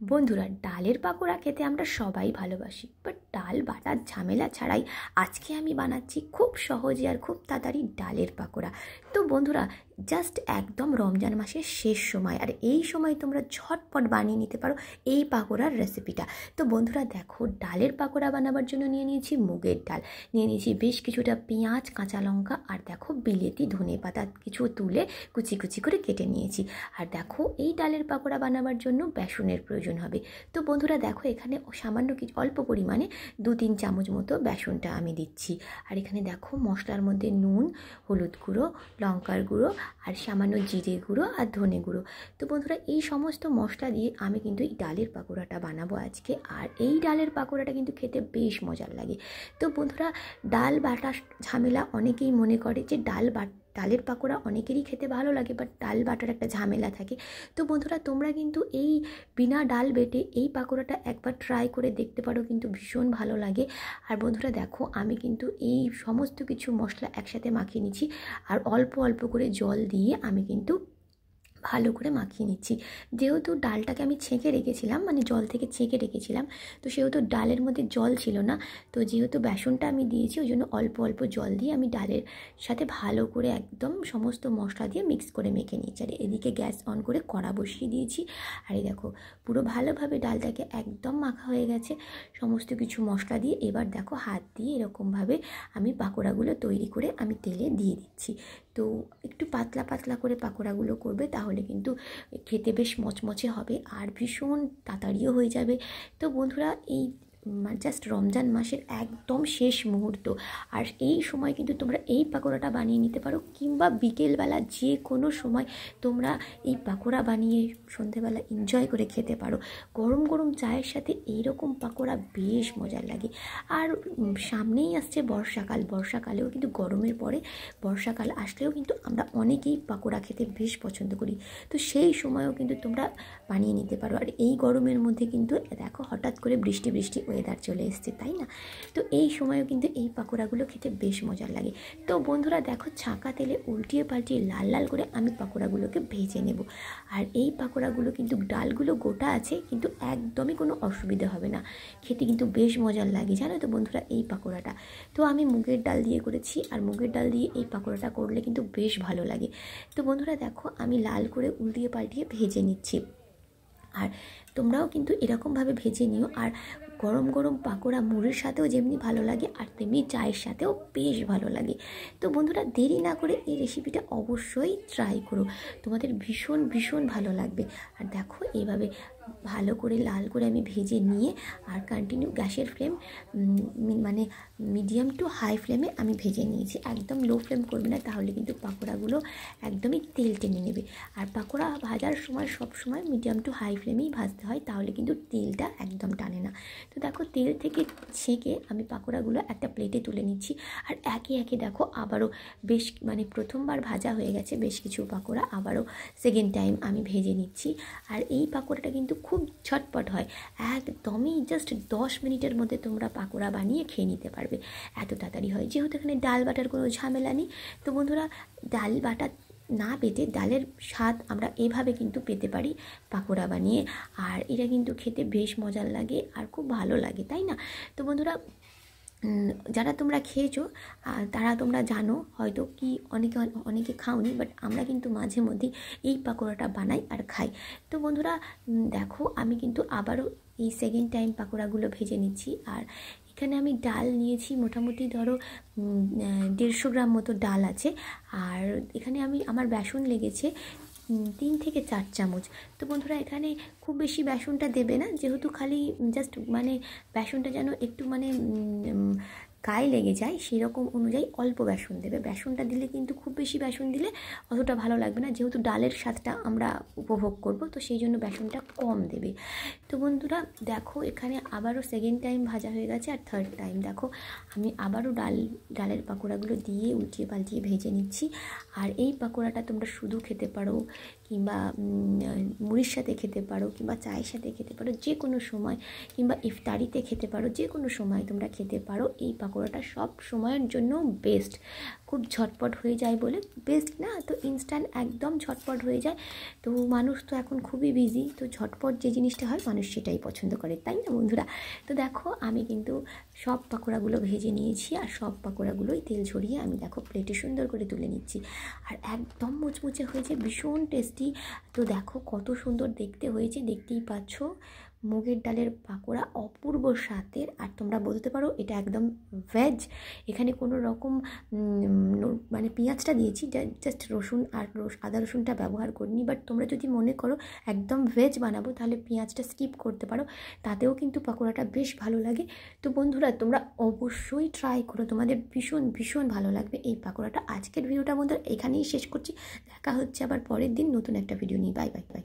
বন্ধুরা, ডালের পাকোড়া খেতে আমরা সবাই ভালোবাসি বাট ডাল বাটার ঝামেলা ছাড়াই আজকে আমি বানাচ্ছি খুব সহজে আর খুব তাড়াতাড়ি ডালের পাকোড়া। তো বন্ধুরা জাস্ট একদম রমজান মাসের শেষ সময়। আর এই সময় তোমরা ঝটপট বানিয়ে নিতে পারো এই পাকোড়ার রেসিপিটা তো বন্ধুরা দেখো, ডালের পাকোড়া বানাবার জন্য নিয়ে নিয়েছি মুগের ডাল। নিয়ে নিয়েছি বেশ কিছুটা পেঁয়াজ, কাঁচা লঙ্কা আর দেখো বিলেতি ধনে পাতা কিছু তুলে কুচি কুচি করে কেটে নিয়েছি। আর দেখো এই ডালের পাকোড়া বানাবার জন্য বেসনের প্রয়োজন হবে। তো বন্ধুরা দেখো এখানে সামান্য কিছু, অল্প পরিমাণে দু তিন চামচ মতো বেসনটা আমি দিচ্ছি। আর এখানে দেখো মশলার মধ্যে নুন, হলুদ গুঁড়ো, লঙ্কার গুঁড়ো আর সামান্য জিরে গুঁড়ো আর ধনে গুঁড়ো। তো বন্ধুরা, এই সমস্ত মশলা দিয়ে আমি কিন্তু এই ডালের পাকোড়াটা বানাবো আজকে। আর এই ডালের পাকোড়াটা কিন্তু খেতে বেশ মজার লাগে। তো বন্ধুরা, ডাল বাটা ঝামেলা অনেকেই মনে করে যে ডাল বাট ডালের পাকোড়া অনেকেরই খেতে ভালো লাগে বাট ডাল বাটার একটা ঝামেলা থাকে। তো বন্ধুরা, তোমরা কিন্তু এই বিনা ডাল বেটে এই পাকোড়াটা একবার ট্রাই করে দেখতে পারো, কিন্তু ভীষণ ভালো লাগে। আর বন্ধুরা, দেখো, আমি কিন্তু এই সমস্ত কিছু মশলা একসাথে মাখিয়ে নিচ্ছি। আর অল্প অল্প করে জল দিয়ে আমি কিন্তু ভালো করে মাখিয়ে নিচ্ছি। যেহেতু ডালটাকে আমি ছেঁকে রেখেছিলাম মানে জল থেকে ছেঁকে রেখেছিলাম, তো সেহেতু ডালের মধ্যে জল ছিল না, তো যেহেতু বেসনটা আমি দিয়েছি, ওই জন্য অল্প অল্প জল দিয়ে আমি ডালের সাথে ভালো করে একদম সমস্ত মশলা দিয়ে মিক্স করে মেখে নিয়েছি। আর এদিকে গ্যাস অন করে কড়া বসিয়ে দিয়েছি। আর এই দেখো, পুরো ভালোভাবে ডালটাকে একদম মাখা হয়ে গেছে। সমস্ত কিছু মশলা দিয়ে এবার দেখো, হাত দিয়ে এরকমভাবে আমি পাকোড়াগুলো তৈরি করে আমি তেলে দিয়ে দিচ্ছি। তো একটু পাতলা পাতলা করে পাকোড়াগুলো করবে, তাহলে কিন্তু খেতে বেশ মচমচে হবে আর ভীষণ তাড়াতাড়িও হয়ে যাবে। তো বন্ধুরা এই জাস্ট রমজান মাসের একদম শেষ মুহূর্ত। আর এই সময় কিন্তু তোমরা এই পাকোড়াটা বানিয়ে নিতে পারো, কিংবা বিকেলবেলা যে কোনো সময় তোমরা এই পাকোড়া বানিয়ে সন্ধেবেলা এনজয় করে খেতে পারো। গরম গরম চায়ের সাথে এইরকম পাকোড়া বেশ মজার লাগে। আর সামনেই আসছে বর্ষাকাল। বর্ষাকালেও কিন্তু গরমের পরে বর্ষাকাল আসলেও কিন্তু আমরা অনেকেই পাকোড়া খেতে বেশ পছন্দ করি। তো সেই সময়ও কিন্তু তোমরা বানিয়ে নিতে পারো। আর এই গরমের মধ্যে কিন্তু দেখো হঠাৎ করে বৃষ্টি বৃষ্টি ওয়েদার চলে এসছে, তাই না? তো এই সময়ও কিন্তু এই পাকোড়াগুলো খেতে বেশ মজার লাগে। তো বন্ধুরা, দেখো ছাঁকা তেলে উল্টিয়ে পাল্টিয়ে লাল লাল করে আমি পাকোড়াগুলোকে ভেজে নেব। আর এই পাকোড়াগুলো কিন্তু ডালগুলো গোটা আছে, কিন্তু একদমই কোনো অসুবিধা হবে না। খেতে কিন্তু বেশ মজার লাগে, জানো তো বন্ধুরা, এই পাকোড়াটা। তো আমি মুগের ডাল দিয়ে করেছি, আর মুগের ডাল দিয়ে এই পাকোড়াটা করলে কিন্তু বেশ ভালো লাগে। তো বন্ধুরা, দেখো আমি লাল করে উল্টিয়ে পাল্টিয়ে ভেজে নিচ্ছি। আর তোমরাও কিন্তু এরকমভাবে ভেজে নিও। আর গরম গরম পাকোড়া মুড়ির সাথেও যেমনি ভালো লাগে, আর তেমনি চায়ের সাথেও বেশ ভালো লাগে। তো বন্ধুরা, দেরি না করে এই রেসিপিটা অবশ্যই ট্রাই করো। তোমাদের ভীষণ ভীষণ ভালো লাগবে। আর দেখো এইভাবে ভালো করে, লাল করে আমি ভেজে নিয়ে, আর কন্টিনিউ গ্যাসের ফ্লেম মানে মিডিয়াম টু হাই ফ্লেমে আমি ভেজে নিয়েছি। একদম লো ফ্লেম করবে না, তাহলে কিন্তু পাকোড়াগুলো একদমই তেল টেনে নেবে। আর পাকোড়া ভাজার সময় সব সময় মিডিয়াম টু হাই ফ্লেমেই ভাজতে হয়, তাহলে কিন্তু তেলটা একদম টানে না। তো দেখো, তেল থেকে ছেঁকে আমি পাকোড়াগুলো একটা প্লেটে তুলে নিচ্ছি। আর একে একে দেখো, আবারও বেশ মানে প্রথমবার ভাজা হয়ে গেছে বেশ কিছু পাকোড়া, আবারও সেকেন্ড টাইম আমি ভেজে নিচ্ছি। আর এই পাকোড়াটা কিন্তু খুব ঝটপট হয়। একদমই জাস্ট দশ মিনিটের মধ্যে তোমরা পাকোড়া বানিয়ে খেয়ে নিতে পারবে। এত তাড়াতাড়ি হয়, যেহেতু এখানে ডাল বাটার কোনো ঝামেলা নেই। তো বন্ধুরা, ডাল বাটা না পেতে ডালের স্বাদ আমরা এভাবে কিন্তু পেতে পারি পাকোড়া বানিয়ে। আর এটা কিন্তু খেতে বেশ মজার লাগে আর খুব ভালো লাগে, তাই না? তো বন্ধুরা যারা তোমরা খেয়েছো তারা তোমরা জানো হয়তো কি অনেকে অনেকে খাওনি বাট আমরা কিন্তু মাঝে মধ্যে এই পাকোড়াটা বানাই আর খাই। তো বন্ধুরা দেখো, আমি কিন্তু আবারও এই সেকেন্ড টাইম পাকোড়াগুলো ভেজে নিচ্ছি। আর এখানে আমি ডাল নিয়েছি। মোটামুটি ধরো দেড়শো গ্রাম মতো ডাল আছে। আর এখানে আমি, আমার বেসন লেগেছে তিন থেকে চার চামচ। তো বন্ধুরা, এখানে খুব বেশি বেসনটা দেবে না। যেহেতু খালি জাস্ট মানে বেসনটা যেন একটু মানে গায়ে লেগে যায়, সেরকম অনুযায়ী অল্প বেসন দেবে। বেসনটা দিলে কিন্তু খুব বেশি বেসন দিলে অতটা ভালো লাগবে না। যেহেতু ডালের স্বাদটা আমরা উপভোগ করব, তো সেই জন্য বেসনটা কম দেবে। তো বন্ধুরা, দেখো, এখানে আবারও সেকেন্ড টাইম ভাজা হয়ে গেছে আর থার্ড টাইম দেখো, আমি আবারও ডাল, ডালের পাকোড়াগুলো দিয়ে উল্টিয়ে পাল্টিয়ে ভেজে নিচ্ছি। আর এই পাকোড়াটা তোমরা শুধু খেতে পারো কিংবা মুড়ির সাথে খেতে পারো কিংবা চায়ের সাথে খেতে পারো যে কোনো সময় কিংবা ইফতারিতে খেতে পারো যে কোনো সময় তোমরা খেতে পারো, এই পাকোড়াটা সব সময়ের জন্য বেস্ট খুব ঝটপট হয়ে যায় বলে বেস্ট না, তো ইনস্ট্যান্ট একদম ঝটপট হয়ে যায়। তো মানুষ তো এখন খুবই বিজি তো ঝটপট যে জিনিসটা হয় মানুষ সেটাই পছন্দ করে, তাই না বন্ধুরা? তো দেখো আমি কিন্তু সব পাকোড়াগুলো ভেজে নিয়েছি আর সব পাকোড়াগুলোই তেল ঝরিয়ে আমি দেখো প্লেটে সুন্দর করে তুলে নিচ্ছি। আর একদম মুচমুচে হয়েছে, ভীষণ টেস্টি তো দেখো কত সুন্দর দেখতে হয়েছে, দেখতেই পাচ্ছ। মুগের ডালের পাকোড়া অপূর্ব স্বাদের। আর তোমরা বলতে পারো, এটা একদম ভেজ এখানে কোনো রকম মানে পেঁয়াজটা দিয়েছি জাস্ট রসুন আর আদা রসুনটা ব্যবহার করিনি। বাট তোমরা যদি মনে করো একদম ভেজ বানাবো, তাহলে পেঁয়াজটা স্কিপ করতে পারো। তাতেও কিন্তু পাকোড়াটা বেশ ভালো লাগে। তো বন্ধুরা, তোমরা অবশ্যই ট্রাই করো। তোমাদের ভীষণ ভীষণ ভালো লাগবে এই পাকোড়াটা। আজকের ভিডিওটা বন্ধুরা এখানেই শেষ করছি। দেখা হচ্ছে আবার পরের দিন নতুন একটা ভিডিও নিয়ে। Bye bye bye